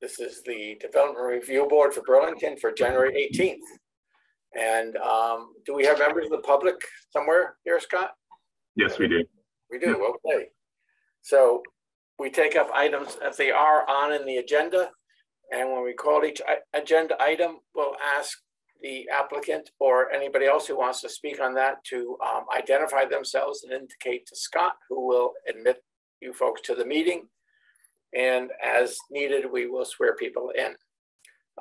this is the Development Review Board for Burlington for January 18th. And um, do we have members of the public somewhere here, Scott? Yes, we do. We do, okay. So we take up items as they are on in the agenda. And when we call each agenda item, we'll ask the applicant or anybody else who wants to speak on that to um, identify themselves and indicate to Scott, who will admit you folks to the meeting. And as needed, we will swear people in.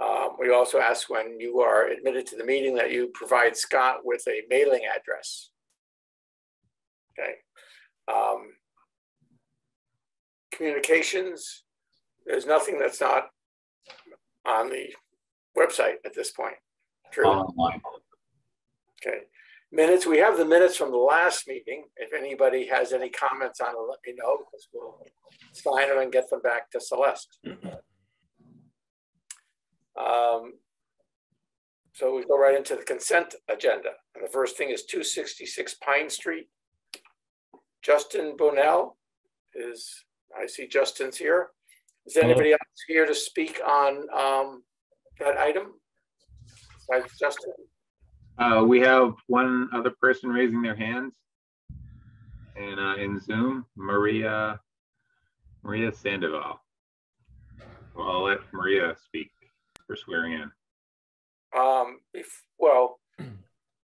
Um, We also ask when you are admitted to the meeting that you provide Scott with a mailing address. Okay. Um, Communications, there's nothing that's not on the website at this point. True. Online. Okay, minutes, we have the minutes from the last meeting. If anybody has any comments on it, let me know, because we'll sign them and get them back to Celeste. Um, So we go right into the consent agenda, and the first thing is two sixty-six Pine Street. Justin Bonnell is, I see Justin's here. Is anybody else here to speak on um, that item? Besides Justin? Uh, we have one other person raising their hands. And, uh, in Zoom, Maria, Maria Sandoval. Well, I'll let Maria speak for swearing in. Um, if, well,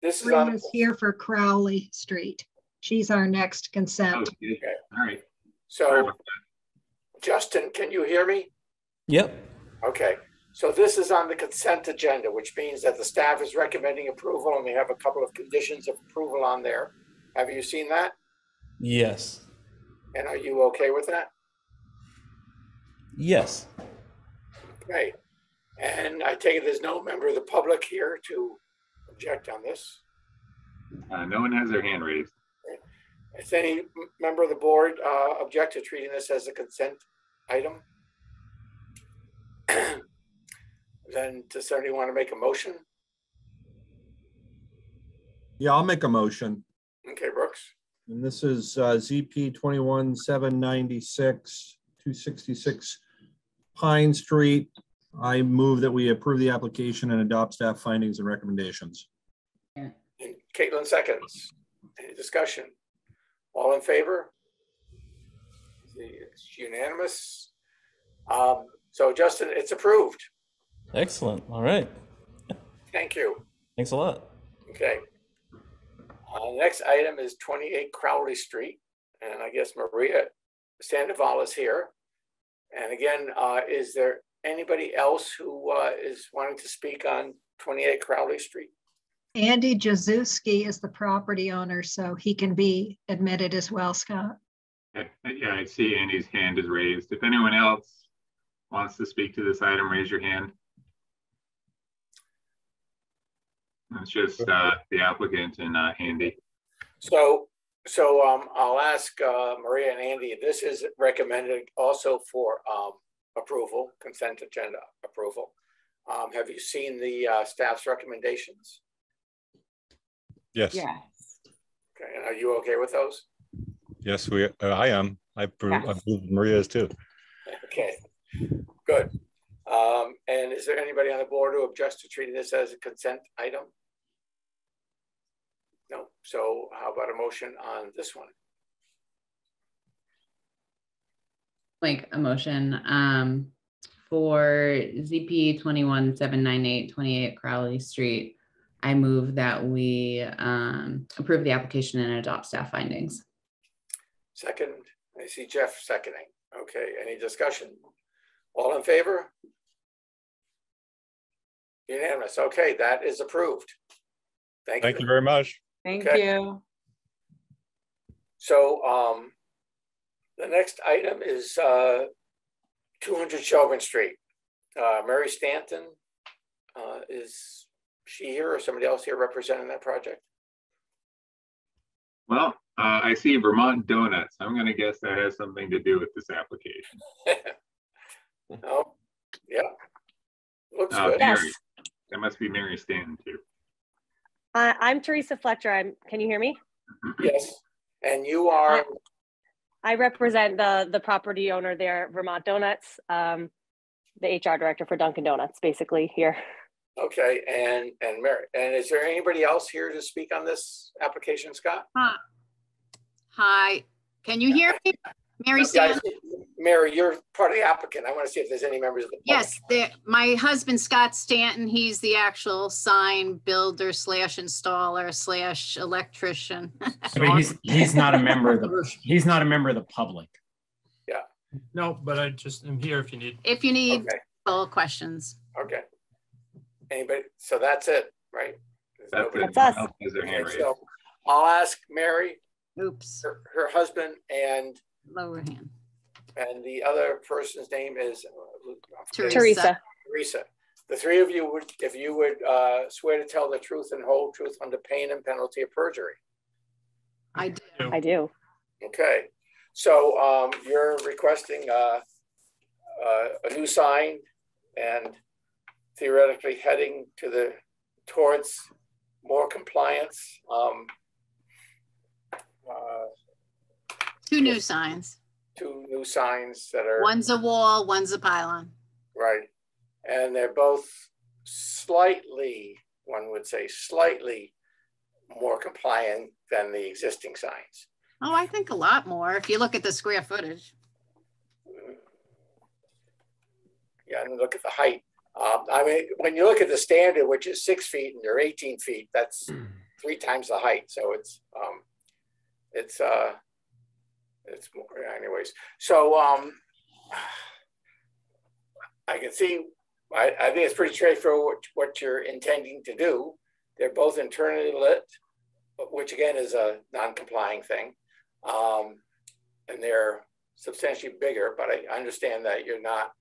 this is on, Maria's here for Crowley Street. She's our next Oh, consent. she is? All right. So Justin, can you hear me? Yep. Okay, so this is on the consent agenda, which means that the staff is recommending approval and we have a couple of conditions of approval on there. Have you seen that? Yes. And are you okay with that? Yes. Great. And I take it there's no member of the public here to object on this. Uh, no one has their hand raised. Does any m- member of the board uh, object to treating this as a consent item? Then does somebody want to make a motion? Yeah, I'll make a motion. Okay, Brooks, And this is uh, ZP twenty-one, seven ninety-six, two sixty-six Pine Street. I move that we approve the application and adopt staff findings and recommendations. and Caitlin seconds. Any discussion? All in favor? It's unanimous. Um, So Justin, it's approved. Excellent. All right. Thank you. Thanks a lot. Okay. Uh, next item is twenty-eight Crowley Street, and I guess Maria Sandoval is here. And again, uh, is there anybody else who, uh, is wanting to speak on twenty-eight Crowley Street? Andy Jazuski is the property owner, so he can be admitted as well, Scott. Yeah, I see Andy's hand is raised. If anyone else wants to speak to this item, raise your hand. It's just, uh, the applicant and, uh, Andy. So, so, um, I'll ask, uh, Maria and Andy, this is recommended also for, um, approval, consent agenda approval. Um, have you seen the, uh, staff's recommendations? Yes, Yes. Okay, and are you okay with those? yes, we, uh, I am. I approve, I Yes. approve Maria's too. Okay, good. Um, and is there anybody on the board who objects to treating this as a consent item? No, so how about a motion on this one? Like a motion, um, for ZP twenty-one, seven nine eight, twenty-eight Crowley Street. I move that we, um, approve the application and adopt staff findings. Second, I see Jeff seconding. Okay, any discussion? All in favor? Unanimous. Okay, that is approved. Thank you. Thank you you. very much. Thank Okay. you. So, um, the next item is, uh, two hundred Shelburne Street. Uh, Mary Stanton, uh, is she here or somebody else here representing that project? Well, uh, I see Vermont Donuts. I'm gonna guess that has something to do with this application. Oh, yeah. Looks Uh, good. Yes. Mary. That must be Mary Stanton too. Uh, I'm Teresa Fletcher. I'm, can you hear me? Yes, and you are, I represent the, the property owner there, Vermont Donuts. Um, the HR director for Dunkin' Donuts, basically here. Okay, and, and Mary, and is there anybody else here to speak on this application, Scott? Hi, can you hear me? Mary Guys, Stan? Mary, you're part of the applicant. I want to see if there's any members of the. public. Yes, the, my husband Scott Stanton, he's the actual sign builder slash installer slash electrician. But he's, he's not a member of the, he's not a member of the public. Yeah. No, but I just am here if you need. If you need Okay, full questions. okay. Anybody, so that's it, right? There's That's nobody- That's us. Someone their hand Okay, raised. So I'll ask Mary, Oops, her, her husband, and, lower hand. And the other person's name is uh, Teresa. Teresa, Teresa. The three of you would, if you would uh, swear to tell the truth and whole truth under pain and penalty of perjury. I do. I do. Okay, so um, you're requesting uh, uh, a new sign and theoretically heading to the, towards more compliance. um, uh, Two new signs. Two new signs that are. One's a wall, one's a pylon. Right, and they're both slightly, one would say slightly more compliant than the existing signs. Oh, I think a lot more if you look at the square footage. Yeah, and look at the height. Um, I mean, when you look at the standard, which is six feet and they're eighteen feet, that's three times the height, so it's, um, it's, uh, it's more, anyways, so, um, I can see, I, I think it's pretty straightforward what, what you're intending to do. They're both internally lit, which again is a non-complying thing. Um, and they're substantially bigger, but I understand that you're not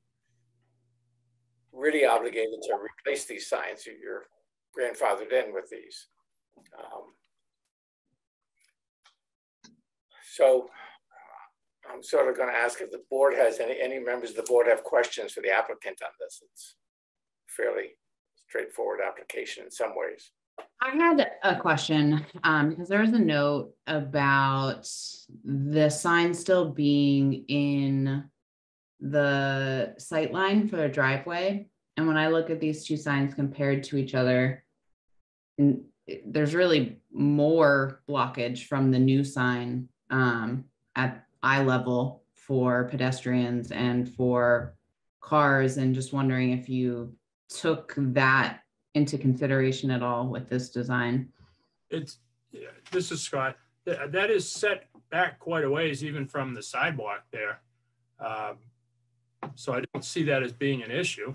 really obligated to replace these signs. You- You're grandfathered in with these. Um, So I'm sort of gonna ask if the board has any, any members of the board have questions for the applicant on this. It's fairly straightforward application in some ways. I had a question, um, because there was a note about the sign still being in the sight line for the driveway. And when I look at these two signs compared to each other, there's really more blockage from the new sign, um, at eye level for pedestrians and for cars, and just wondering if you took that into consideration at all with this design? It's, this is Scott. That, is set back quite a ways even from the sidewalk there. Um, So I don't see that as being an issue.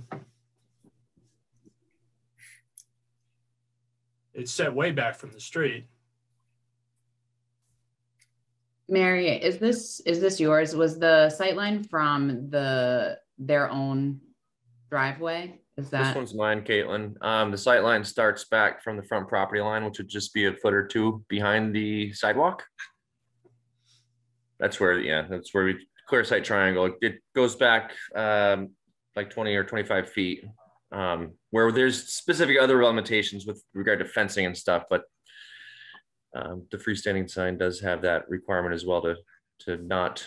It's set way back from the street. Mary, is this, is this yours? Was the sightline from the, their own driveway? Is that This one's mine, Caitlin. Um, the sight line starts back from the front property line, which would just be a foot or two behind the sidewalk. That's where, yeah, that's where we clear sight triangle. It goes back um like twenty or twenty-five feet. Um, where there's specific other limitations with regard to fencing and stuff, but um, the freestanding sign does have that requirement as well to to not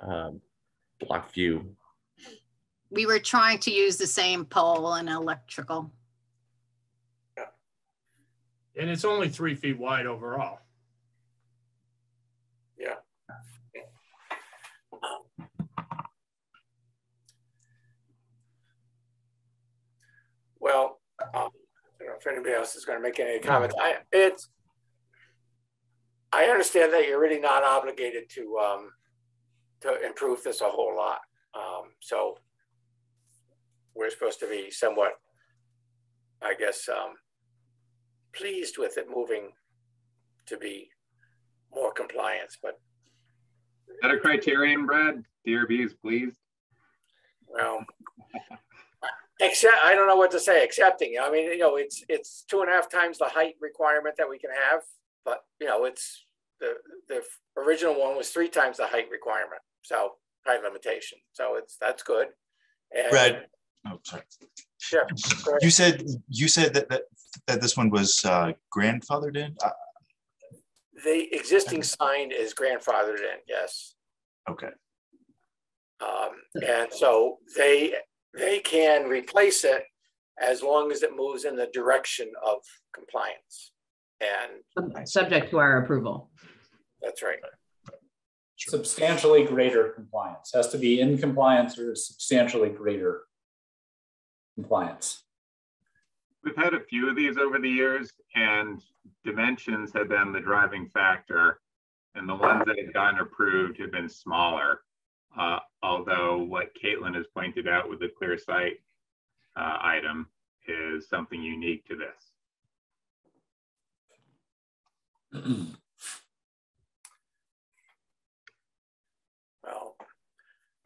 um block view. We were trying to use the same pole and electrical. And it's only three feet wide overall. Yeah. Well, um, I don't know if anybody else is gonna make any comments. I, it's, I understand that you're really not obligated to, um, to improve this a whole lot. Um, so we're supposed to be somewhat, I guess, um, pleased with it moving to be more compliance, but Is that a criterion, Brad? DRB is pleased. Well, except, I don't know what to say, accepting, I mean, you know, it's, it's two and a half times the height requirement that we can have. But, you know, it's, the, the original one was three times the height requirement, so height limitation, so it's, that's good. And- Brad, oh, sorry. Sure. You said, you said that, that, that this one was uh, grandfathered in? Uh, The existing sign is grandfathered in, yes. Okay, Um, and so they, they can replace it as long as it moves in the direction of compliance. And Subject to our approval. that's right. Substantially greater compliance, has to be in compliance or substantially greater compliance. We've had a few of these over the years and dimensions have been the driving factor. And the ones that have gotten approved have been smaller. Uh, although what Caitlin has pointed out with the clear sight uh, item is something unique to this. Well,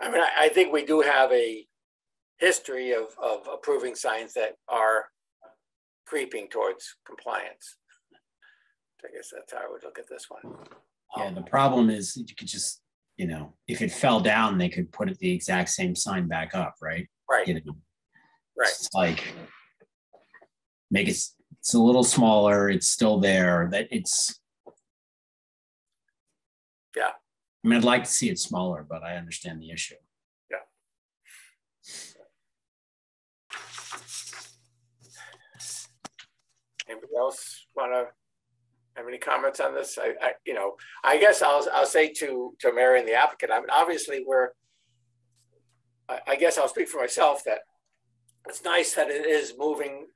I mean, I, I think we do have a history of, of approving signs that are creeping towards compliance. I guess that's how I would look at this one. Yeah, um, the problem is you could just, you know, if it fell down, they could put it the exact same sign back up, right? Right. You know, Right. it's like make it, it's a little smaller, it's still there, that it's. Yeah. I mean, I'd like to see it smaller, but I understand the issue. Yeah anybody else want to have any comments on this? I, I, you know, I guess I'll, I'll say to, to Mary and the applicant, I mean, obviously we're, I, I guess I'll speak for myself that it's nice that it is moving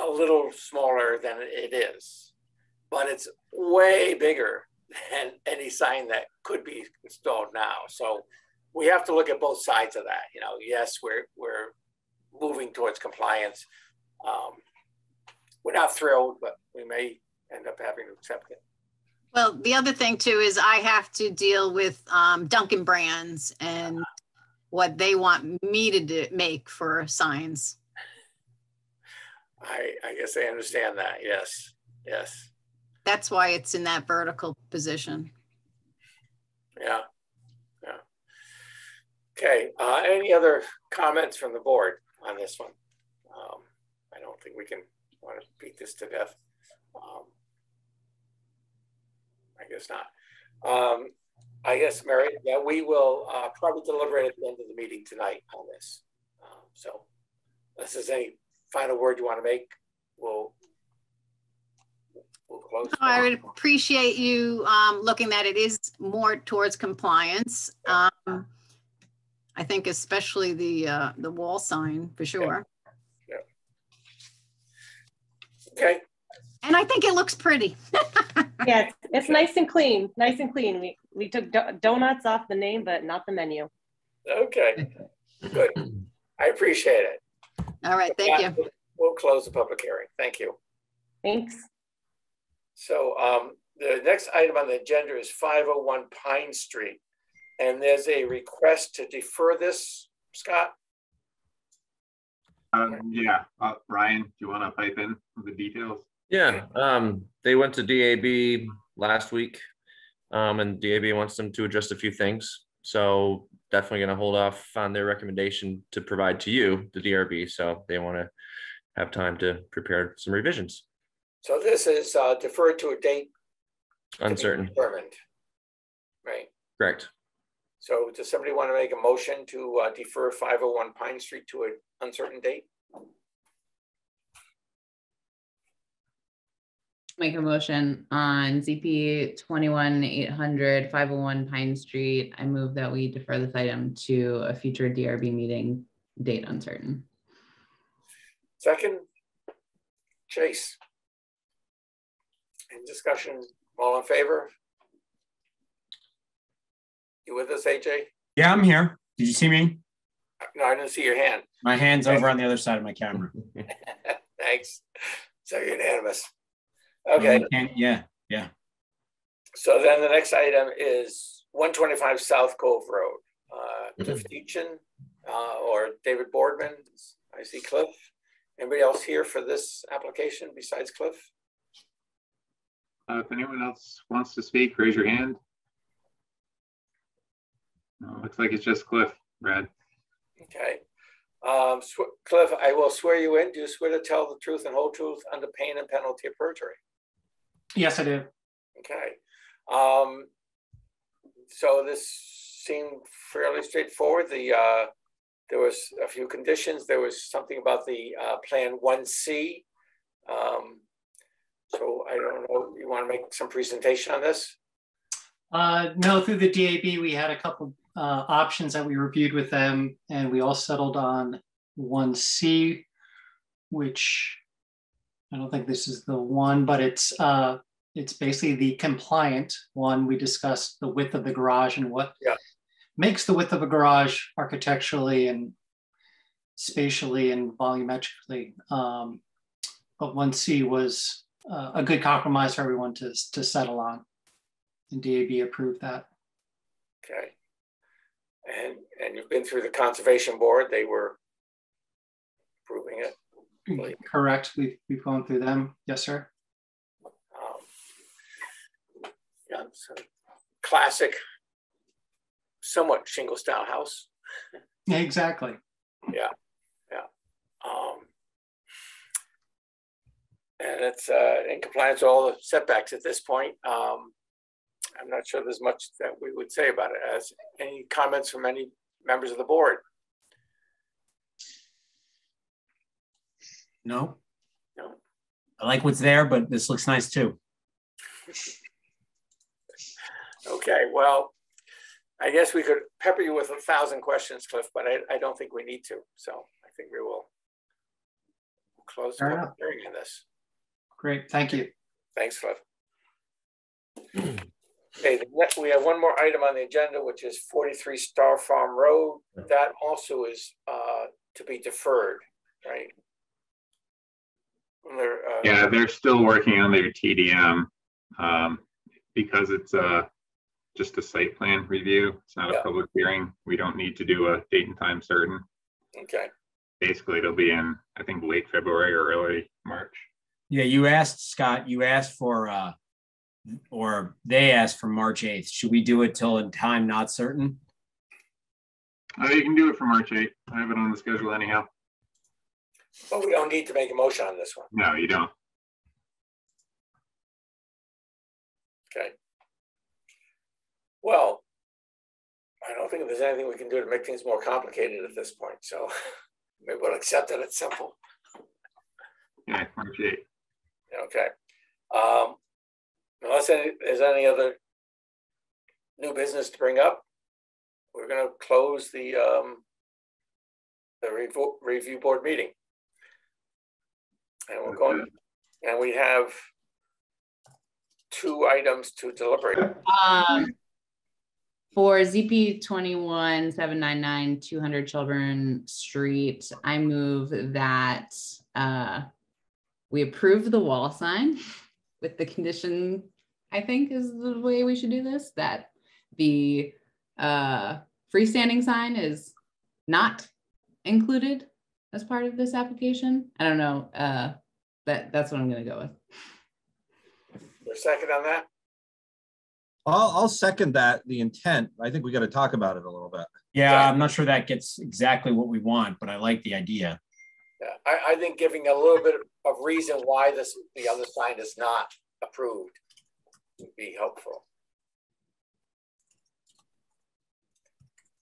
a little smaller than it is, but it's way bigger than any sign that could be installed now. So we have to look at both sides of that. You know, yes, we're, we're moving towards compliance. Um, we're not thrilled, but we may end up having to accept it. Well, the other thing too is I have to deal with um, Dunkin' Brands and what they want me to do, make for signs. I, I guess I understand that. Yes, yes, That's why it's in that vertical position. yeah, yeah. Okay, uh, any other comments from the board on this one? Um, I don't think we can want to beat this to death. Um, I guess not. Um, I guess, Mary, yeah, we will uh, probably deliberate at the end of the meeting tonight on this. Um, so, unless there's any final word you want to make, we'll we'll close. I would appreciate you um, looking that it is more towards compliance. Um, I think especially the, uh, the wall sign for sure. Yeah. Okay, And I think it looks pretty. yes, it's- it's nice and clean, nice and clean. We, we took do- donuts off the name, but not the menu. okay, good. I appreciate it. All right, thank you. We'll close the public hearing. Thank you. Thanks. So um, the next item on the agenda is 501 Pine Street. And there's a request to defer this, Scott? Um, yeah, uh, Ryan, do you want to pipe in with the details? Yeah, um, they went to DAB last week. Um, and DAB wants them to adjust a few things. So definitely gonna hold off on their recommendation to provide to you, the DRB. So they want to have time to prepare some revisions. So this is uh, deferred to a date to Uncertain, determined. Right. correct. So does somebody want to make a motion to uh, defer 501 Pine Street to an uncertain date? Make a motion on ZP 21 800 501 Pine Street. I move that we defer this item to a future DRB meeting date uncertain. Second? Chase? In discussion, all in favor? You with us, AJ? Yeah, I'm here. Did you see me? No, I didn't see your hand. My hand's over on the other side of my camera. Thanks. So unanimous. Okay, And- Yeah, yeah. so then the next item is one twenty-five South Cove Road. Uh, Cliff Deacon, uh, or David Boardman, I see Cliff. Anybody else here for this application besides Cliff? Uh, if anyone else wants to speak, raise your hand. No, looks like it's just Cliff, Brad. Okay. Um, sw- Cliff, I will swear you in. Do you swear to tell the truth and whole truth under pain and penalty of perjury? Yes, I do. Okay. Um, so this seemed fairly straightforward. The, uh, there was a few conditions. There was something about the uh, Plan 1C. Um, So I don't know, you want to make some presentation on this? Uh, no, through the DAB, we had a couple uh, options that we reviewed with them, and we all settled on one C, which I don't think this is the one, but it's uh, it's basically the compliant one. We discussed the width of the garage and what Yeah. makes the width of a garage architecturally and spatially and volumetrically. Um, but one C was uh, a good compromise for everyone to to settle on and DAB approved that. Okay. And, and you've been through the Conservation Board. They were approving it. Believe. Correct, we've, we've gone through them. Yes, sir. Um, Yeah, so classic, somewhat shingle style house. Exactly. Yeah, yeah. Um, And it's uh, in compliance with all the setbacks at this point. Um, I'm not sure there's much that we would say about it. As any comments from any members of the board? No? No. I like what's there, but this looks nice too. Okay, well, I guess we could pepper you with a thousand questions, Cliff, but I, I don't think we need to. So I think we will close the Fair public enough. hearing on this. Great, thank you. Thanks, Cliff. Okay, next, we have one more item on the agenda, which is forty-three Star Farm Road. That also is uh, to be deferred, right? When they're, uh, Yeah, they're still working on their TDM. Um, because it's uh just a site plan review. It's not Yeah. a public hearing. We don't need to do a date and time certain. Okay, Basically, it'll be in, I think, late February or early March. Yeah, you asked, Scott, you asked for, uh, or they asked for March 8th. Should we do it till a time not certain? Uh, you can do it for March 8th. I have it on the schedule anyhow. But we don't need to make a motion on this one. No, you don't. Okay. Well, I don't think there's anything we can do to make things more complicated at this point, so maybe we'll accept that it's simple. Yeah, March 8th. Okay. Um, unless any, there's any other new business to bring up, we're gonna close the, um, the review, review board meeting. And we're going, and we have two items to deliberate. Um, for ZP twenty-one, seven nine nine, two hundred Shelburne Street, I move that, uh, we approve the wall sign with the condition, I think is the way we should do this, that the, uh, freestanding sign is not included as part of this application. I don't know, uh, that, that's what I'm gonna go with. Your second on that? I'll, I'll second that, the intent. I think we got to talk about it a little bit. Yeah, I'm not sure that gets exactly what we want, but I like the idea. Yeah, I, I think giving a little bit of reason why this, the other sign is not approved would be helpful.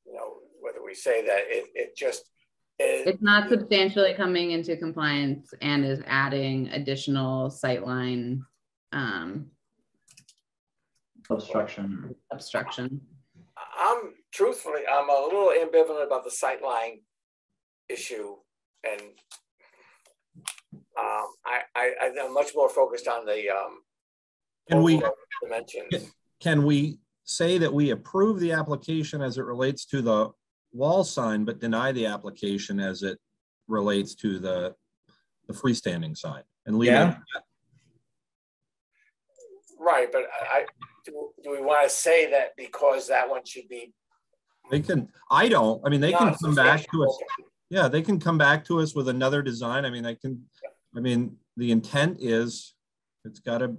You know, whether we say that it, it just is. It's not substantially coming into compliance and is adding additional sightline um, Obstruction. obstruction. I'm truthfully, I'm a little ambivalent about the sightline issue and um, I, I, I'm much more focused on the um, Can we, overall dimensions. can we say that we approve the application as it relates to the wall sign, but deny the application as it relates to the, the freestanding sign? And leave it, Yeah. at? Right, but I, I- do, do we want to say that because that one should be? they can, I don't, I mean, they can come back to substantial? us. Yeah, they can come back to us with another design. I mean, I can, I mean, the intent is, it's gotta,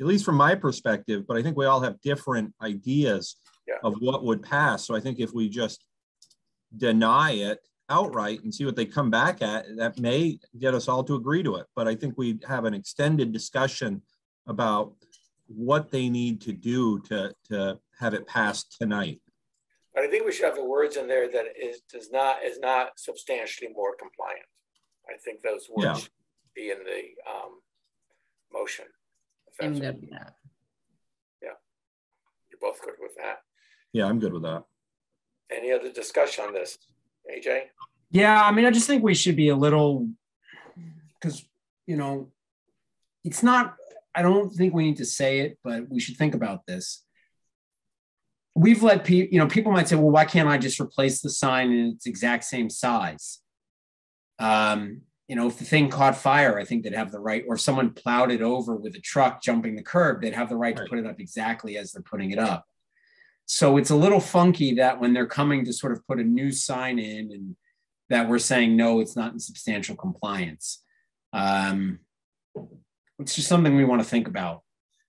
at least from my perspective, but I think we all have different ideas Yeah. of what would pass. So I think if we just deny it outright and see what they come back at, that may get us all to agree to it. But I think we have an extended discussion about what they need to do to, to have it passed tonight. But I think we should have the words in there that is, does not, is not substantially more compliant. I think those Yeah. words should be in the, um, motion. if I'm that's- good with that. You're both good with that. Yeah, I'm good with that. Any other discussion on this? AJ? Yeah, I mean, I just think we should be a little, because, you know, it's not, I don't think we need to say it, but we should think about this. We've let people, you know, people might say, well, why can't I just replace the sign in its exact same size? Um, you know, if the thing caught fire, I think they'd have the right, or if someone plowed it over with a truck jumping the curb, they'd have the right to put it up exactly as they're putting it up. So it's a little funky that when they're coming to sort of put a new sign in and that we're saying, no, it's not in substantial compliance. Um, it's just something we want to think about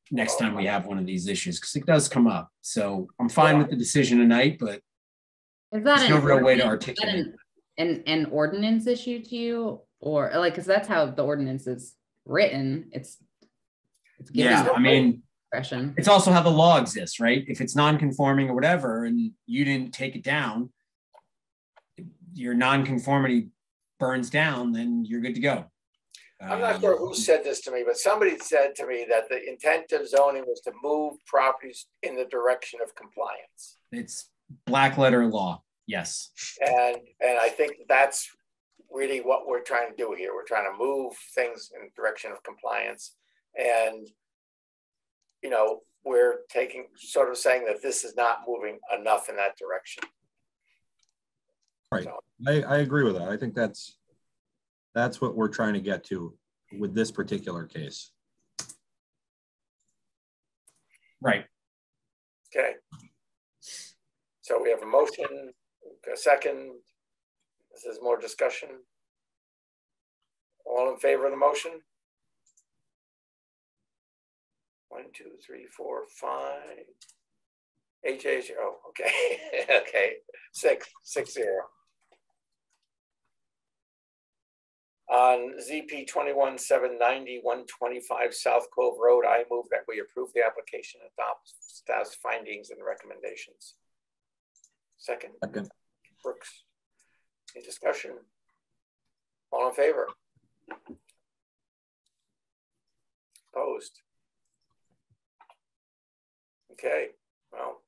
next time we have one of these issues, because it does come up. So I'm fine with the decision tonight, but Is that there's no real way to ordinance- is that articulate. An, an, an ordinance issue to you, or like, cause that's how the ordinance is written, it's. it's Yeah, I mean, Discretion. it's also how the law exists, right? If it's non-conforming or whatever, and you didn't take it down, your non-conformity burns down, then you're good to go. I'm not sure who um, said this to me, but somebody said to me that the intent of zoning was to move properties in the direction of compliance. It's black letter law. Yes. And, and I think that's really what we're trying to do here. We're trying to move things in the direction of compliance. And, you know, we're taking, sort of saying that this is not moving enough in that direction. Right. I, I agree with that. I think that's, that's what we're trying to get to with this particular case. Right. Okay. So we have a motion, a second. This is more discussion. All in favor of the motion? One, two, three, four, five. HA, oh, okay, okay, six, six zero. On ZP twenty-one, seven ninety, one twenty-five South Cove Road, I move that we approve the application, and adopt staff's findings and recommendations. Second, Second. Brooks. Any discussion? All in favor? Opposed? Okay, well,